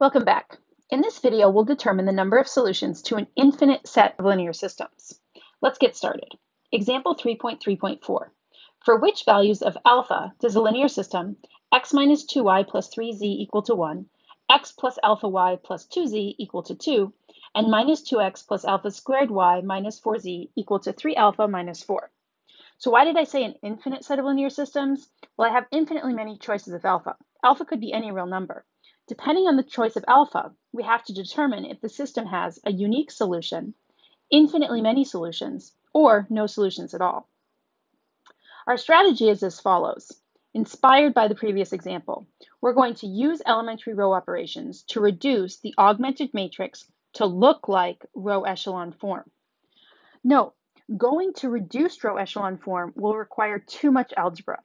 Welcome back. In this video, we'll determine the number of solutions to an infinite set of linear systems. Let's get started. Example 3.3.4. For which values of alpha does a linear system x minus 2y plus 3z equal to 1, x plus alpha y plus 2z equal to 2, and minus 2x plus alpha squared y minus 4z equal to 3 alpha minus 4? So why did I say an infinite set of linear systems? Well, I have infinitely many choices of alpha. Alpha could be any real number. Depending on the choice of alpha, we have to determine if the system has a unique solution, infinitely many solutions, or no solutions at all. Our strategy is as follows. Inspired by the previous example, we're going to use elementary row operations to reduce the augmented matrix to look like row echelon form. Note, going to reduced row echelon form will require too much algebra.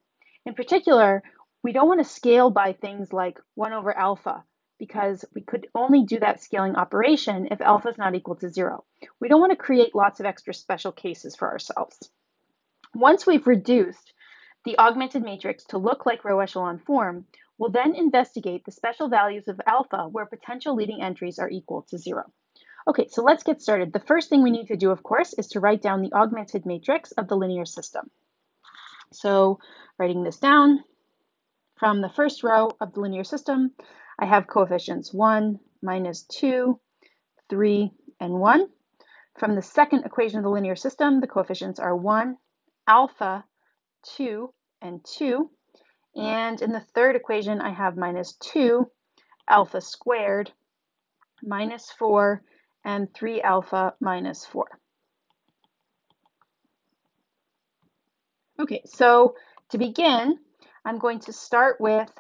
In particular, we don't want to scale by things like 1 over alpha because we could only do that scaling operation if alpha is not equal to 0. We don't want to create lots of extra special cases for ourselves. Once we've reduced the augmented matrix to look like row echelon form, we'll then investigate the special values of alpha where potential leading entries are equal to 0. Okay, so let's get started. The first thing we need to do, of course, is to write down the augmented matrix of the linear system. So writing this down, from the first row of the linear system, I have coefficients 1, minus 2, 3, and 1. From the second equation of the linear system, the coefficients are 1, alpha, 2, and 2. And in the third equation, I have minus 2, alpha squared, minus 4, and 3 alpha minus 4. Okay, so to begin, I'm going to start with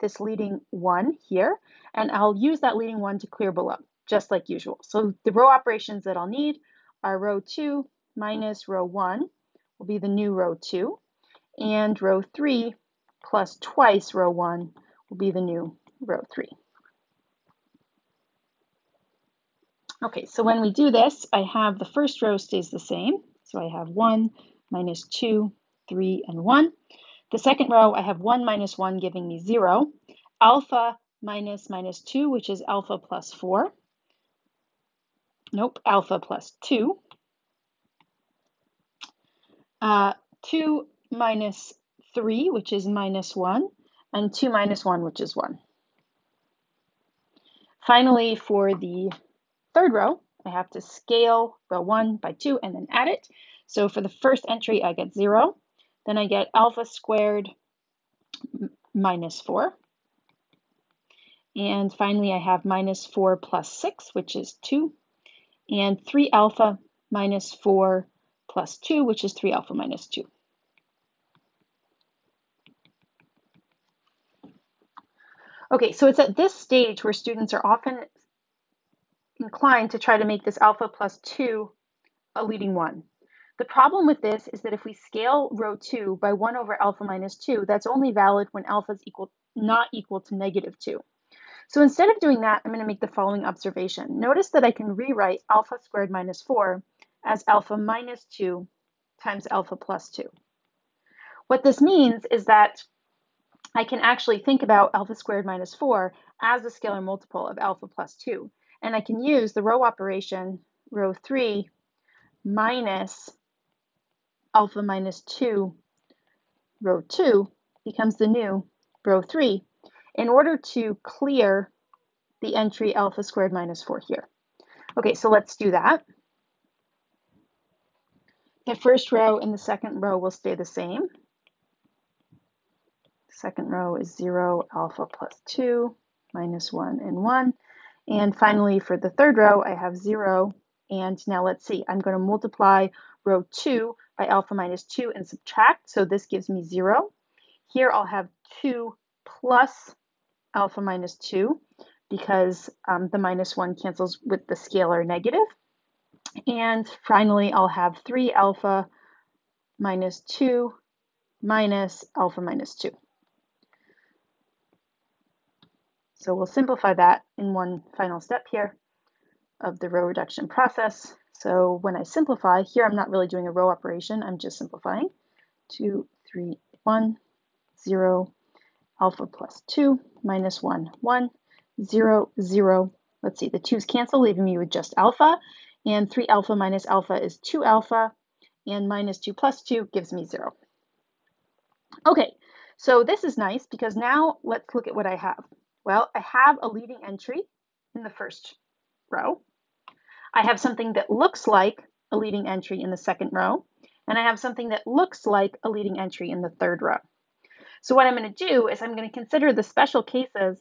this leading one here, and I'll use that leading one to clear below, just like usual. So the row operations that I'll need are row two minus row one will be the new row two, and row three plus twice row one will be the new row three. Okay, so when we do this, I have the first row stays the same. So I have one minus two, three, and one. The second row, I have 1 minus 1 giving me 0. Alpha minus minus 2, which is alpha plus 4. Nope, alpha plus 2. Uh, 2 minus 3, which is minus 1. And 2 minus 1, which is 1. Finally, for the third row, I have to scale row 1 by 2 and then add it. So for the first entry, I get 0. Then I get alpha squared minus 4. And finally, I have minus 4 plus 6, which is 2. And 3 alpha minus 4 plus 2, which is 3 alpha minus 2. Okay, so it's at this stage where students are often inclined to try to make this alpha plus 2 a leading one. The problem with this is that if we scale row 2 by 1 over alpha minus 2, that's only valid when alpha is equal, not equal to negative 2. So instead of doing that, I'm going to make the following observation. Notice that I can rewrite alpha squared minus 4 as alpha minus 2 times alpha plus 2. What this means is that I can actually think about alpha squared minus 4 as a scalar multiple of alpha plus 2. And I can use the row operation, row 3 minus alpha minus 2 row 2 becomes the new row 3 in order to clear the entry alpha squared minus 4 here. Okay, so let's do that. The first row and the second row will stay the same. Second row is 0, alpha plus 2, minus 1, and 1. And finally, for the third row, I have 0. And now let's see, I'm going to multiply row 2 by alpha minus 2 and subtract. So this gives me 0. Here I'll have 2 plus alpha minus 2 because um, the minus 1 cancels with the scalar negative. And finally, I'll have 3 alpha minus 2 minus alpha minus 2. So we'll simplify that in one final step here of the row reduction process. So when I simplify, here I'm not really doing a row operation, I'm just simplifying. 2, 3, 1, 0, alpha plus 2, minus 1, 1, 0, 0. Let's see, the 2's cancel, leaving me with just alpha. And 3 alpha minus alpha is 2 alpha. And minus 2 plus 2 gives me 0. Okay, so this is nice because now let's look at what I have. Well, I have a leading entry in the first row. I have something that looks like a leading entry in the second row. And I have something that looks like a leading entry in the third row. So what I'm going to do is I'm going to consider the special cases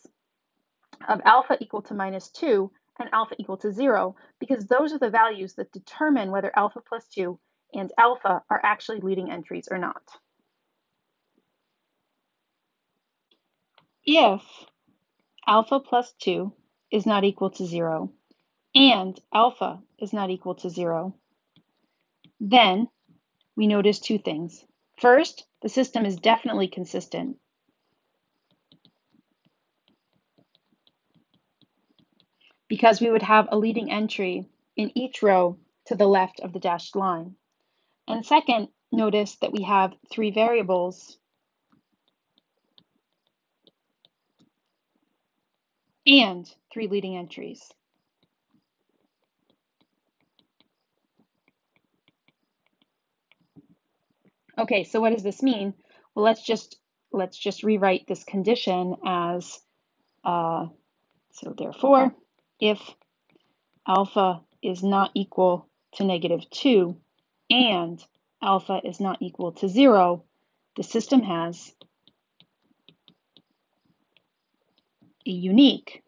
of alpha equal to minus 2 and alpha equal to 0 because those are the values that determine whether alpha plus 2 and alpha are actually leading entries or not. If alpha plus 2 is not equal to 0 and alpha is not equal to 0, then we notice two things. First, the system is definitely consistent. because we would have a leading entry in each row to the left of the dashed line. And second, notice that we have three variables and three leading entries. Okay, so what does this mean? Well, let's just let's just rewrite this condition as uh, so therefore, if alpha is not equal to negative 2 and alpha is not equal to 0, the system has a unique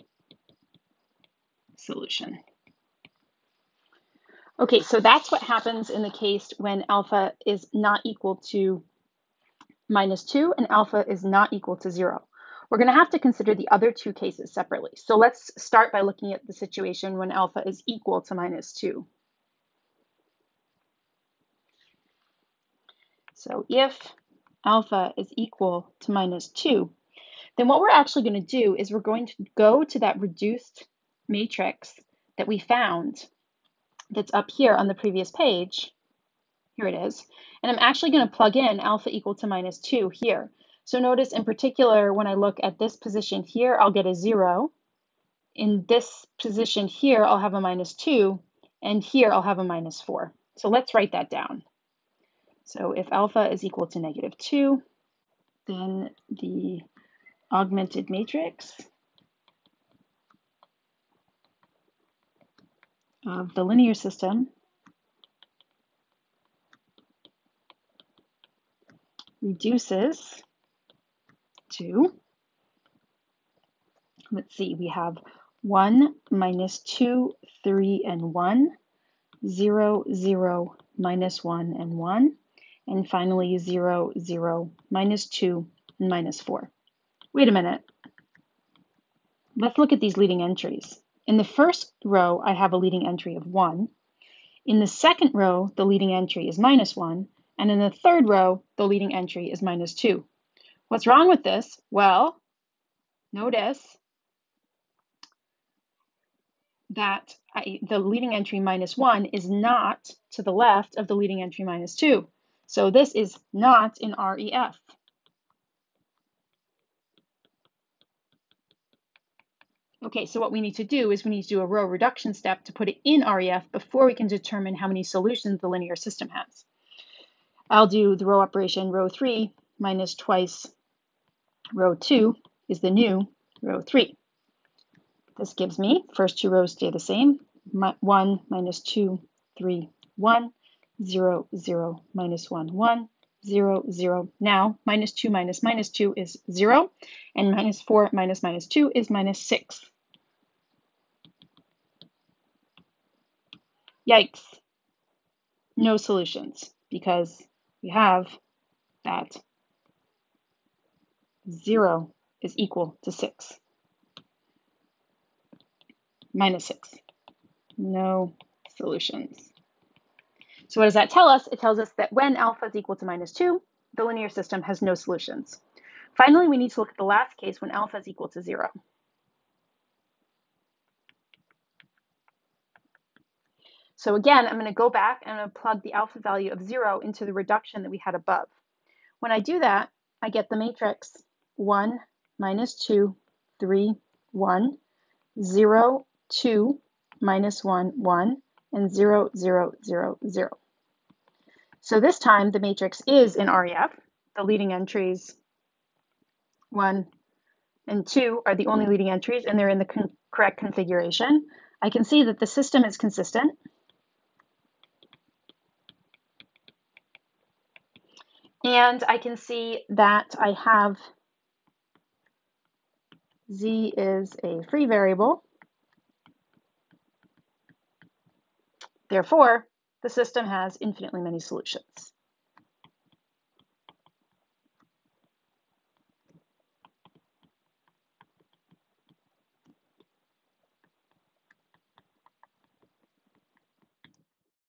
solution. Okay, so that's what happens in the case when alpha is not equal to minus 2 and alpha is not equal to 0. We're going to have to consider the other two cases separately. So let's start by looking at the situation when alpha is equal to minus 2. So if alpha is equal to minus 2, then what we're actually going to do is we're going to go to that reduced matrix that we found that's up here on the previous page. Here it is. And I'm actually going to plug in alpha equal to minus 2 here. So notice in particular, when I look at this position here, I'll get a 0. In this position here, I'll have a minus 2. And here, I'll have a minus 4. So let's write that down. So if alpha is equal to negative 2, then the augmented matrix of the linear system reduces to, let's see, we have 1 minus 2, 3, and 1, 0, 0, minus 1, and 1, and finally 0, 0, minus 2, and minus 4. Wait a minute. Let's look at these leading entries. In the first row, I have a leading entry of 1. In the second row, the leading entry is minus 1. And in the third row, the leading entry is minus 2. What's wrong with this? Well, notice that I, the leading entry minus 1 is not to the left of the leading entry minus 2. So this is not in REF. Okay, so what we need to do is we need to do a row reduction step to put it in REF before we can determine how many solutions the linear system has. I'll do the row operation row 3 minus twice row 2 is the new row 3. This gives me, first two rows stay the same, 1 minus 2, 3, 1, 0, 0, minus 1, 1, 0, 0. Now, minus 2 minus minus 2 is 0, and minus 4 minus minus 2 is minus 6. Yikes. No solutions because we have that 0 is equal to 6. Minus 6. No solutions. So what does that tell us? It tells us that when alpha is equal to minus 2, the linear system has no solutions. Finally, we need to look at the last case when alpha is equal to 0. So again, I'm going to go back and I'm going to plug the alpha value of 0 into the reduction that we had above. When I do that, I get the matrix 1, minus 2, 3, 1, 0, 2, minus 1, 1, and 0, 0, 0, 0. So this time the matrix is in REF. The leading entries 1 and 2 are the only leading entries and they're in the con correct configuration. I can see that the system is consistent. And I can see that I have z is a free variable. Therefore, the system has infinitely many solutions.